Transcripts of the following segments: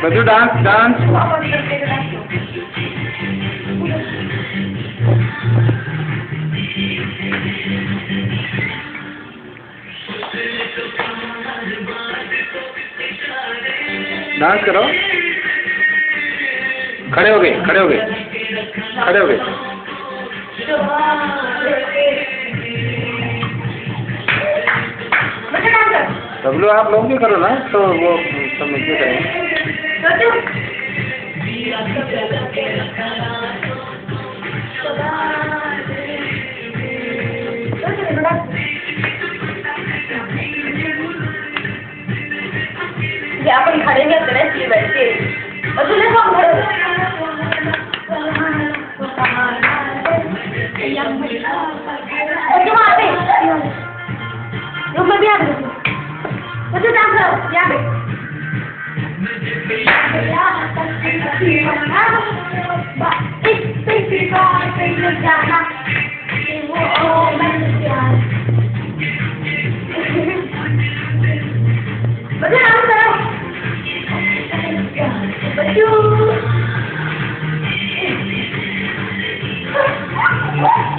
But do dance, dance. Dance करो। खड़े हो गए, खड़े हो गए, खड़े हो गए। तबलो आप लोग भी करो ना तो वो सब मिलके करें ahí lo tenés que invertir. ¡O tú le pongo! ¡Ella me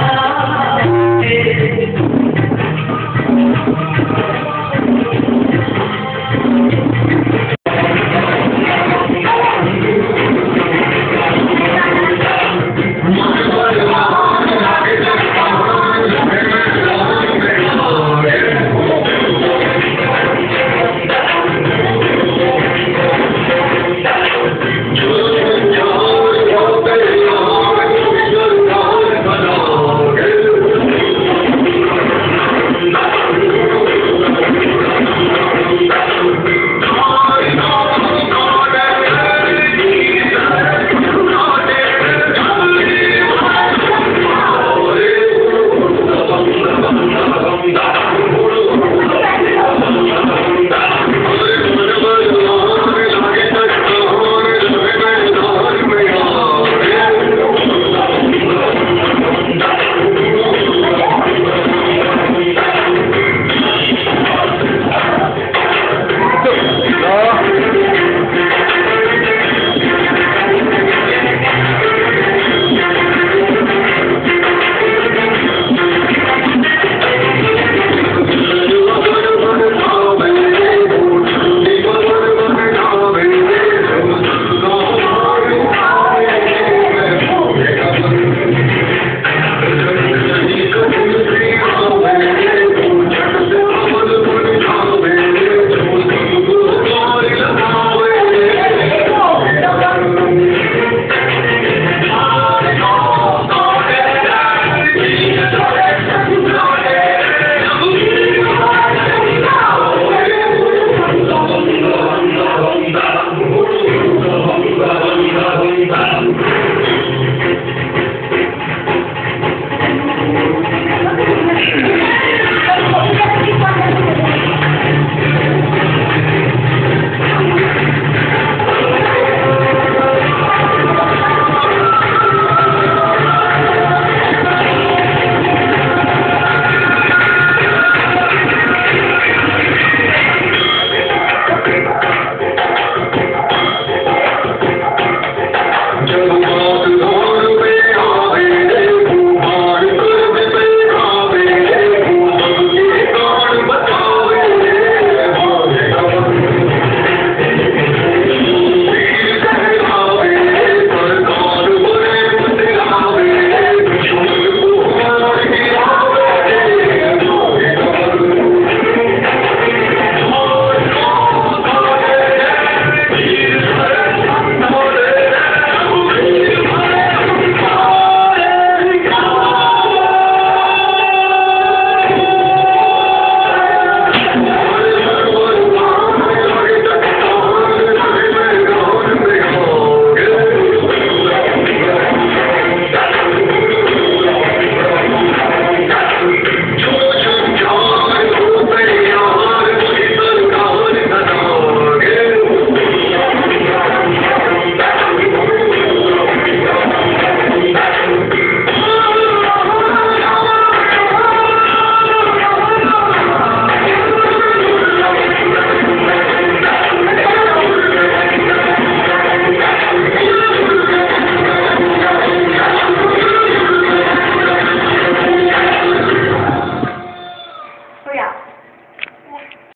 love.